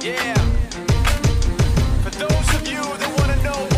Yeah.